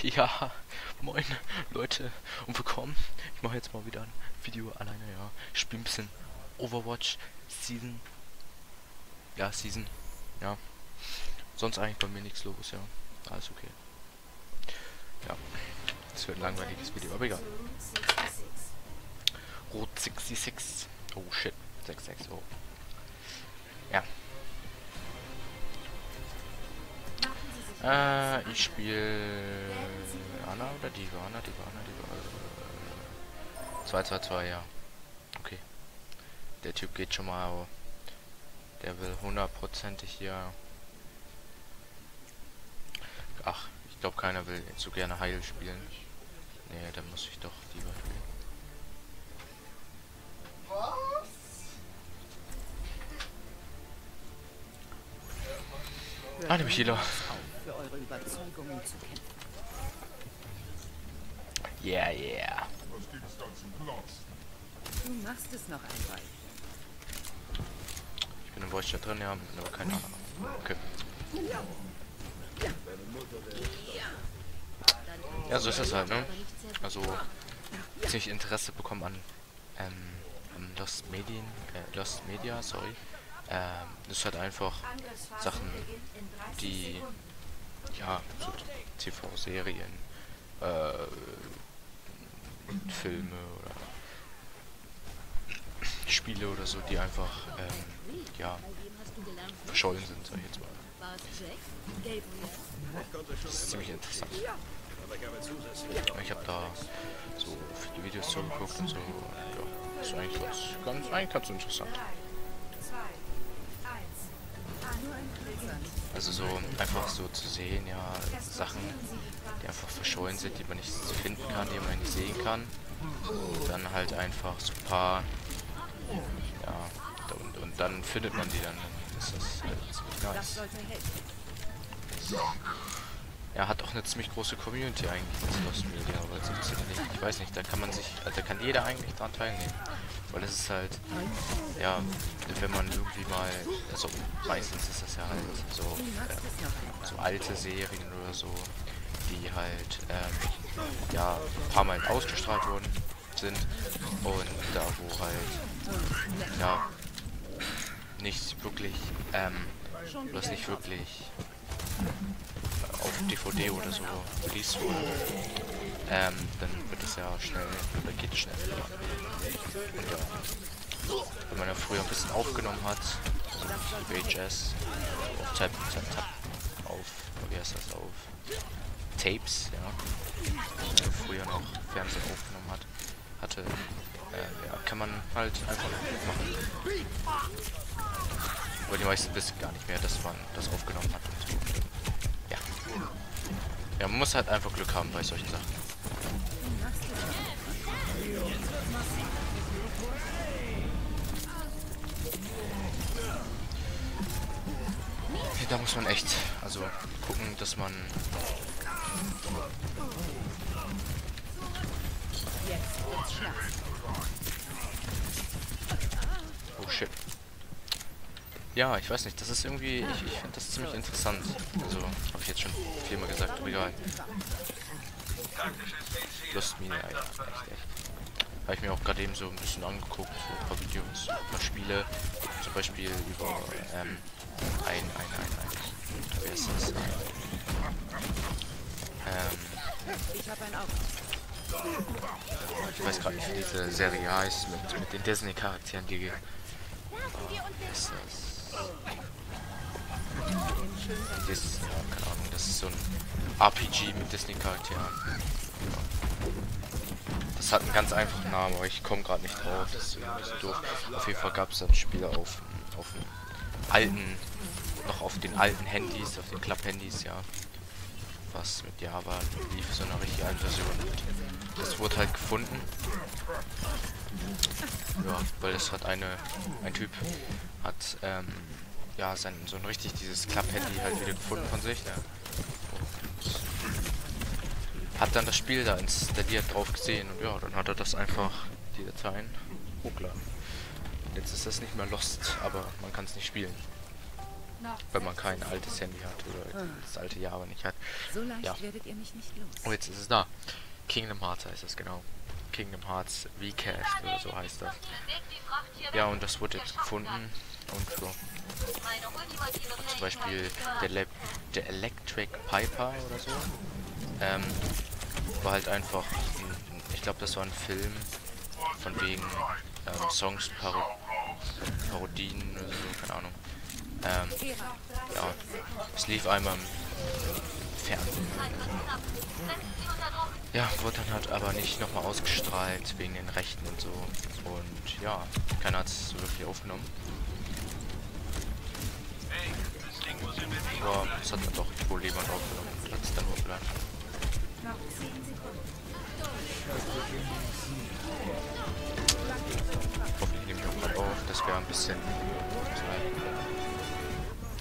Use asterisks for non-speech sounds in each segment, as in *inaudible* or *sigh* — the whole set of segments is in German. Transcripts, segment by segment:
*laughs* Ja, moin Leute und willkommen. Ich mache jetzt mal wieder ein Video alleine, ja. Ich spiele ein bisschen Overwatch Season. Ja, Season. Ja. Sonst eigentlich bei mir nichts los, ja. Alles okay. Ja. Es wird ein langweiliges Video, aber egal. Rot 66. Oh shit. 66. Oh. Ja. Äh, ich spiele Anna oder Diva? Anna, Diva, Anna, Diva. 2, 2, 2, ja. Okay. Der Typ geht schon mal, aber der will hundertprozentig hier. Ach, ich glaube keiner will so gerne Heil spielen. Nee, dann muss ich doch Diva spielen. Ah, nämlich Healer. Eure Überzeugungen zu kämpfen. Yeah, yeah. Du machst es noch ein Weil. Ich bin im Voice Chat drin, ja, aber keine Ahnung. Okay. Ja, so ist es halt, ne? Also, ziemlich Interesse bekommen an, ähm, an Lost Medien, äh, Lost Media, sorry. Ähm, das ist halt einfach Sachen, die, ja, so TV-Serien, äh, Filme oder Spiele oder so, die einfach, ähm, ja, verschollen sind, sag ich jetzt mal. Das ist ziemlich interessant. Ich habe da so viele Videos zugeguckt und so. Ja, das ist eigentlich ganz, eigentlich ganz interessant. Also so einfach so zu sehen, ja, Sachen, die einfach verschollen sind, die man nicht finden kann, die man nicht sehen kann. Und dann halt einfach so ein paar, ja, und, und dann findet man die dann. Dann ist das halt ziemlich Das nice. helfen. Er hat auch eine ziemlich große Community eigentlich, das Lost Media, aber so ziemlich, ich weiß nicht, da kann man sich, also da kann jeder eigentlich dran teilnehmen. Weil es ist halt, ja, wenn man irgendwie mal, also meistens ist das ja halt so, ein so alte Serien oder so, die halt, ähm, ja, ein paar Mal ausgestrahlt worden sind und da wo halt, ja, nicht wirklich, ähm, was nicht wirklich auf DVD oder so released wurde, ähm, dann wird es ja schnell, oder geht schnell. Und ja, wenn man ja früher ein bisschen aufgenommen hat, also VHS, auf Tab, Tab, Tab, auf, wie heißt das, auf Tapes, ja, man früher noch Fernsehen aufgenommen hat, hatte, äh, ja, kann man halt einfach machen. Aber die meisten wissen gar nicht mehr, dass man das aufgenommen hat und so. Ja. Man muss halt einfach Glück haben bei solchen Sachen. Da muss man echt, also gucken, dass man. Oh shit. Ja, ich weiß nicht, das ist irgendwie, ich, ich finde das ziemlich interessant. Also, habe ich jetzt schon viermal gesagt, aber egal. Lust mir, ja, echt, echt. Habe ich mir auch gerade eben so ein bisschen angeguckt, so ein paar Videos, ein paar Spiele, zum Beispiel über, ähm, ein, ein, ein, ein, wer ist das? Ähm, Ich habe ein Auge. ich weiß gerade nicht, wie diese Serie heißt, mit, mit den Disney-Charakteren, die, oh, wer ist das? Das ist, ja, keine Ahnung, das ist so ein RPG mit Disney-Charakteren. Das hat einen ganz einfachen Namen, aber ich komme gerade nicht drauf. Das ist irgendwie so doof. Auf jeden Fall gab es ein Spiel auf, auf dem alten, noch auf den alten Handys, auf den Klapp-Handys, ja. Was mit Java lief, so eine richtig alte Version. Das wurde halt gefunden. Ja, weil es hat eine, ein Typ hat, ähm, ja, sein, so ein richtig dieses Klapp-Handy halt wieder gefunden von sich, ja. Hat dann das Spiel da installiert drauf gesehen und ja, dann hat er das einfach, die Dateien, hochgeladen. Jetzt ist das nicht mehr lost, aber man kann es nicht spielen. Wenn man kein altes Handy hat oder das alte Java nicht hat. So Ja. werdet ihr mich nicht los. Oh, jetzt ist es da. Kingdom Hearts heißt das genau. Kingdom Hearts Recast oder so heißt das. Ja, und das wurde jetzt gefunden. Und so. Zum Beispiel der, Le der Electric Piper oder so. Ähm, war halt einfach, ein, ich glaube, das war ein Film von wegen ähm, Songs, Paro Parodien oder so, keine Ahnung. Ähm, ja, es lief einmal im Fernsehen. Ja, wurde dann halt aber nicht nochmal ausgestrahlt wegen den Rechten und so. Und ja, keiner hat es wirklich aufgenommen. Aber es hat dann doch wohl jemand aufgenommen hat es dann hochgeladen. Hoffentlich nehme ich auch gerade auf, das wäre ein bisschen...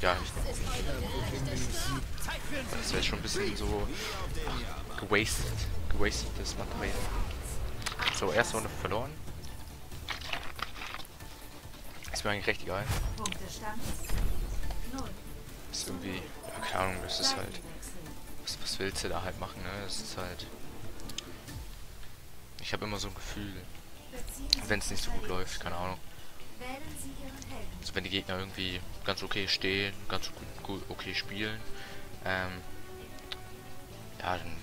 Ja, ich das wäre schon ein bisschen so gewastet. Gewastetes Material. So, erste Runde verloren. Ist mir eigentlich recht egal. Ist irgendwie, ja, keine Ahnung, das ist halt. Was, was willst du da halt machen, ne? Das ist halt. Ich habe immer so ein Gefühl, wenn es nicht so gut läuft, keine Ahnung. Also wenn die Gegner irgendwie ganz okay stehen, ganz gut, okay spielen, ähm, ja, dann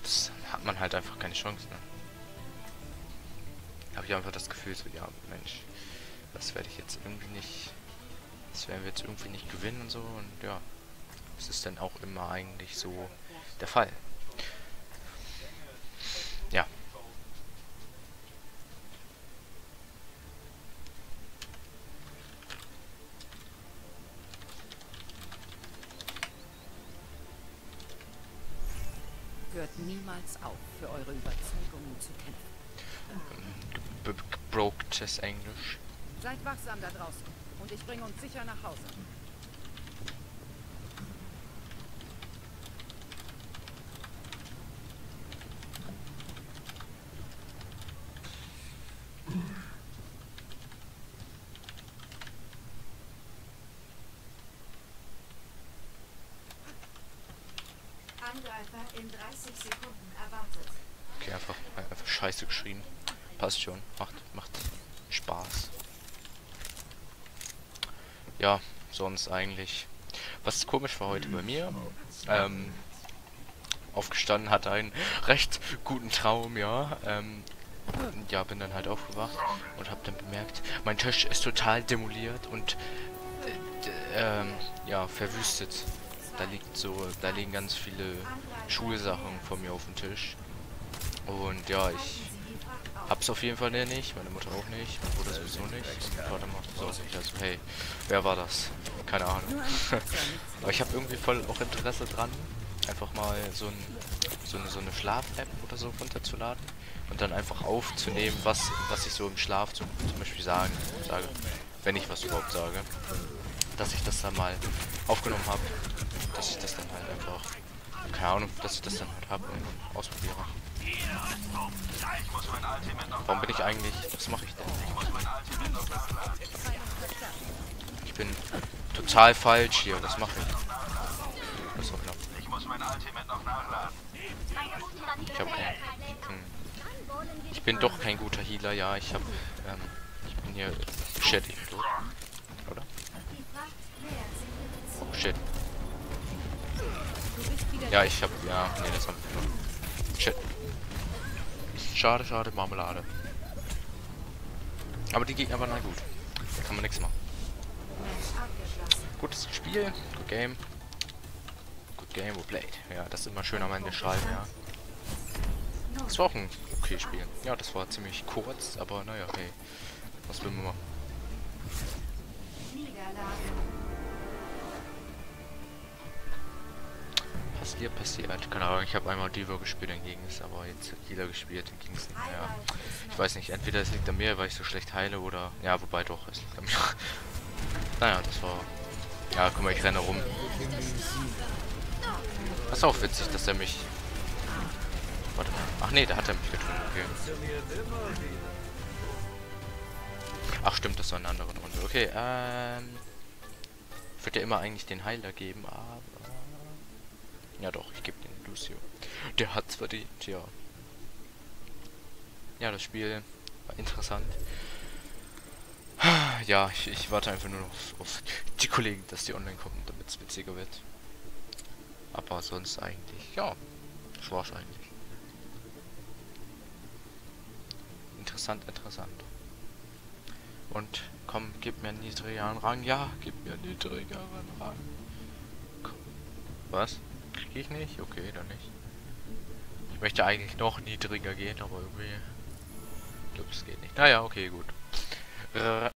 hat man halt einfach keine Chance, ne? Habe ich einfach das Gefühl, so, ja, Mensch, das werde ich jetzt irgendwie nicht, das werden wir jetzt irgendwie nicht gewinnen und so und ja, das ist dann auch immer eigentlich so der Fall. Ja. Hört niemals auf, für eure Überzeugungen zu kämpfen. B -b Broketes Englisch. Seid wachsam da draußen und ich bringe uns sicher nach Hause. Okay, einfach, einfach scheiße geschrieben. Passt schon. Macht, macht Spaß. Ja, sonst eigentlich. Was komisch war heute bei mir. Ähm, aufgestanden, hatte einen recht guten Traum, ja. Ähm, ja, bin dann halt aufgewacht und habe dann bemerkt, mein Tisch ist total demoliert und äh, ähm, ja, verwüstet. Da liegt so, da liegen ganz viele Schulsachen von mir auf dem Tisch. Und ja, ich hab's auf jeden Fall nicht, meine Mutter auch nicht, mein Bruder sowieso nicht. Und Vater macht so aus, ich also, hey, wer war das? Keine Ahnung. *laughs* Aber ich habe irgendwie voll auch Interesse dran, einfach mal so, ein, so eine, so eine Schlaf-App oder so runterzuladen und dann einfach aufzunehmen, was, was ich so im Schlaf zum, zum Beispiel sagen, sage, wenn ich was überhaupt sage, dass ich das dann mal aufgenommen habe, dass ich das dann halt einfach, keine Ahnung, dass ich das dann halt habe und ausprobiere. Warum bin ich eigentlich, was mache ich denn? Ich bin total falsch hier, was mache ich? Das war knapp. Ich habe kein, hm. Ich bin doch kein guter Healer, ja, ich habe, ähm, ich bin hier, ich bin tot. Oder? Oh shit. Ja, ich hab, ja, nee, das haben wir. Shit. Schade, schade, Marmelade. Aber die Gegner waren halt gut. Da kann man nichts machen. Gutes Spiel, good game. Good game, well played. Ja, das ist immer schön am Ende schreiben, ja. Das war auch ein okay Spiel. Ja, das war ziemlich kurz, aber naja, hey. Was will man machen? Niederlage. Passiert, passiert. Keine Ahnung, ich habe einmal Divo gespielt, dann ging es, aber jetzt Healer gespielt, dann ging es nicht mehr. Ich weiß nicht, entweder es liegt an mir, weil ich so schlecht heile, oder... Ja, wobei doch, es liegt an mir. *laughs* naja, das war... Ja, guck mal, ich renne rum. Das ist auch witzig, dass er mich... Warte mal. Ach nee, da hat er mich getroffen, okay. Ach stimmt, das war eine andere Runde. Okay, ähm... Ich würde ja immer eigentlich den Heiler geben, aber... Ja doch, ich gebe den Lucio. Der hat's verdient, ja. Ja, das Spiel war interessant. Ja, ich, ich warte einfach nur noch auf, auf die Kollegen, dass die online kommen, damit es witziger wird. Aber sonst eigentlich, ja, das war's eigentlich. Interessant, interessant. Und komm, gib mir einen niedrigeren Rang. Ja, gib mir einen niedrigeren Rang. Komm. Was? Krieg ich nicht? Okay, dann nicht. Ich möchte eigentlich noch niedriger gehen, aber irgendwie... Ich glaube, es geht nicht. Naja, okay, gut. R